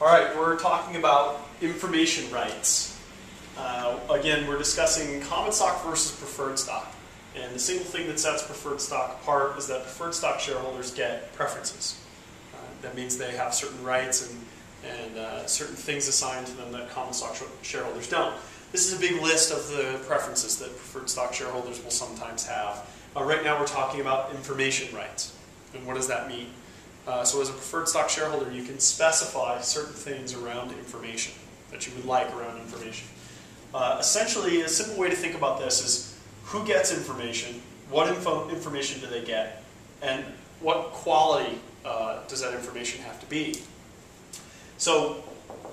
All right, we're talking about information rights. Uh, again, we're discussing common stock versus preferred stock. And the single thing that sets preferred stock apart is that preferred stock shareholders get preferences. Uh, that means they have certain rights and, and uh, certain things assigned to them that common stock shareholders don't. This is a big list of the preferences that preferred stock shareholders will sometimes have. Uh, right now we're talking about information rights. And what does that mean? Uh, so as a preferred stock shareholder, you can specify certain things around information that you would like around information. Uh, essentially, a simple way to think about this is who gets information, what info information do they get, and what quality uh, does that information have to be. So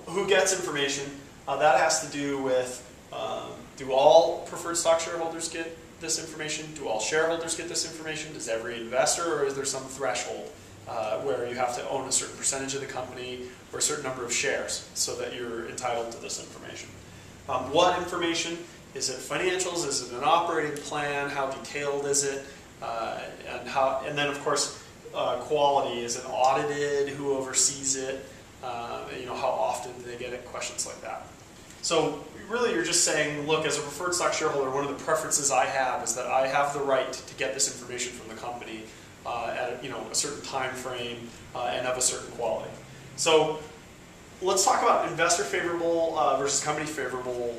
who gets information, uh, that has to do with um, do all preferred stock shareholders get this information? Do all shareholders get this information? Does every investor, or is there some threshold uh, where you have to own a certain percentage of the company or a certain number of shares so that you're entitled to this information? Um, what information? Is it financials? Is it an operating plan? How detailed is it? Uh, and how? And then, of course, uh, quality. Is it audited? Who oversees it? Uh, you know, how often do they get it? Questions like that. So really you're just saying, look, as a preferred stock shareholder, one of the preferences I have is that I have the right to get this information from the company uh, at a, you know, a certain time frame uh, and of a certain quality. So let's talk about investor favorable uh, versus company favorable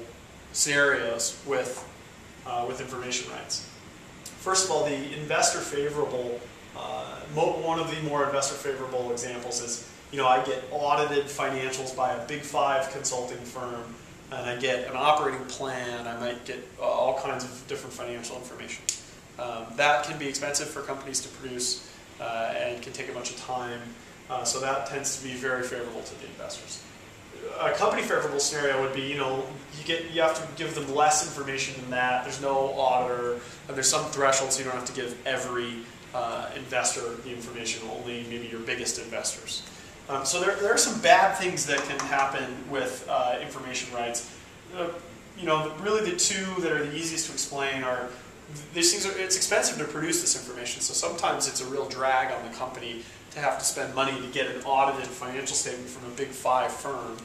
scenarios with, uh, with information rights. First of all, the investor favorable, uh, one of the more investor favorable examples is, you know, I get audited financials by a big five consulting firm and I get an operating plan, I might get all kinds of different financial information. Um, that can be expensive for companies to produce uh, and can take a bunch of time, uh, so that tends to be very favorable to the investors. A company favorable scenario would be, you know, you get you have to give them less information than that. There's no auditor, and there's some thresholds so you don't have to give every uh, investor the information, only maybe your biggest investors. Um, so there, there are some bad things that can happen with uh, information rights. Uh, you know, really the two that are the easiest to explain are these things are, it's expensive to produce this information, so sometimes it's a real drag on the company to have to spend money to get an audited financial statement from a big five firm.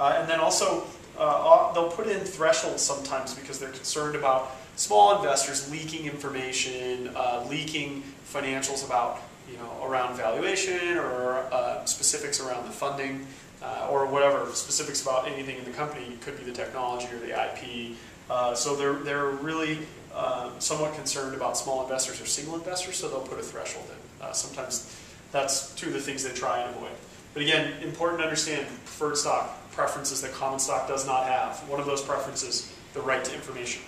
Uh, and then also, uh, they'll put in thresholds sometimes because they're concerned about small investors leaking information, uh, leaking financials about you know, around valuation or uh, specifics around the funding uh, or whatever, specifics about anything in the company, it could be the technology or the IP. Uh, so they're, they're really uh, somewhat concerned about small investors or single investors, so they'll put a threshold in. Uh, sometimes that's two of the things they try and avoid. But again, important to understand preferred stock preferences that common stock does not have. One of those preferences, the right to information.